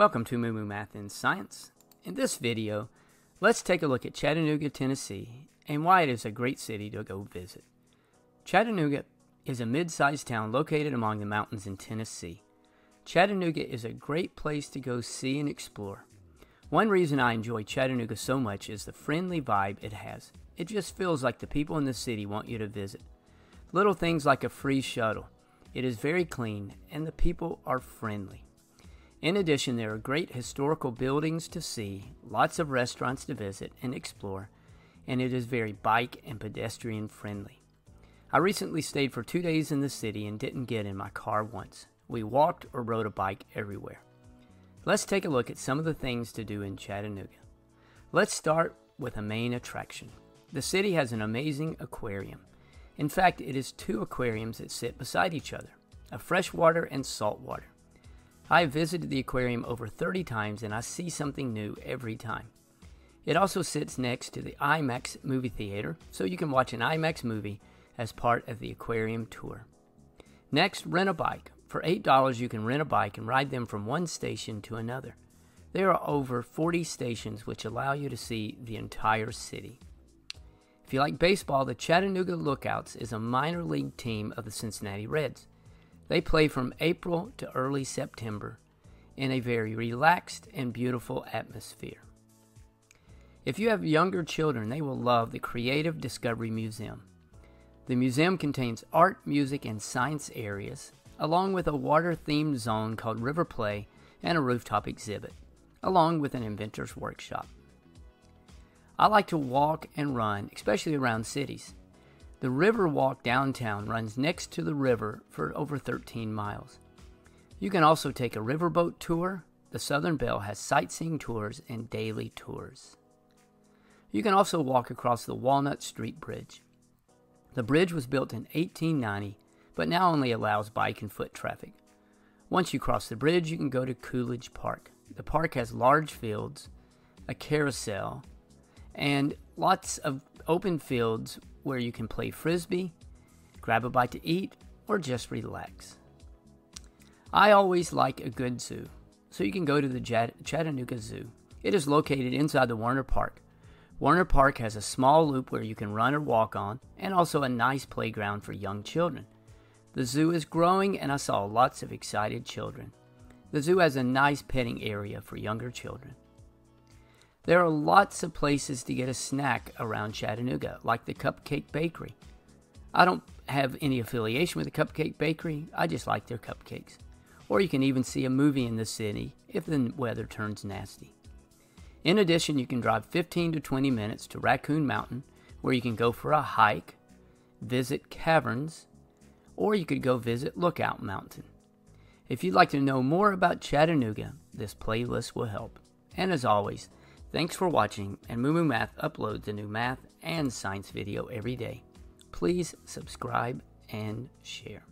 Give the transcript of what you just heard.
Welcome to Moo Moo Math and Science. In this video, let's take a look at Chattanooga, Tennessee, and why it is a great city to go visit. Chattanooga is a mid-sized town located among the mountains in Tennessee. Chattanooga is a great place to go see and explore. One reason I enjoy Chattanooga so much is the friendly vibe it has. It just feels like the people in the city want you to visit. Little things like a free shuttle. It is very clean and the people are friendly. In addition, there are great historical buildings to see, lots of restaurants to visit and explore, and it is very bike and pedestrian friendly. I recently stayed for two days in the city and didn't get in my car once. We walked or rode a bike everywhere. Let's take a look at some of the things to do in Chattanooga. Let's start with a main attraction. The city has an amazing aquarium. In fact, it is two aquariums that sit beside each other a freshwater and saltwater. I visited the aquarium over 30 times and I see something new every time. It also sits next to the IMAX movie theater, so you can watch an IMAX movie as part of the aquarium tour. Next, rent a bike. For $8, you can rent a bike and ride them from one station to another. There are over 40 stations which allow you to see the entire city. If you like baseball, the Chattanooga Lookouts is a minor league team of the Cincinnati Reds. They play from April to early September in a very relaxed and beautiful atmosphere. If you have younger children, they will love the Creative Discovery Museum. The museum contains art, music, and science areas, along with a water themed zone called River Play and a rooftop exhibit, along with an inventor's workshop. I like to walk and run, especially around cities. The River Walk downtown runs next to the river for over 13 miles. You can also take a riverboat tour. The Southern Belle has sightseeing tours and daily tours. You can also walk across the Walnut Street Bridge. The bridge was built in 1890, but now only allows bike and foot traffic. Once you cross the bridge, you can go to Coolidge Park. The park has large fields, a carousel, and lots of open fields where you can play frisbee, grab a bite to eat, or just relax. I always like a good zoo, so you can go to the Chattanooga Zoo. It is located inside the Warner Park. Warner Park has a small loop where you can run or walk on, and also a nice playground for young children. The zoo is growing, and I saw lots of excited children. The zoo has a nice petting area for younger children. There are lots of places to get a snack around Chattanooga, like the Cupcake Bakery. I don't have any affiliation with the Cupcake Bakery, I just like their cupcakes. Or you can even see a movie in the city if the weather turns nasty. In addition, you can drive 15 to 20 minutes to Raccoon Mountain, where you can go for a hike, visit caverns, or you could go visit Lookout Mountain. If you'd like to know more about Chattanooga, this playlist will help. And as always, Thanks for watching, and Moo Moo Math uploads a new math and science video every day. Please subscribe and share.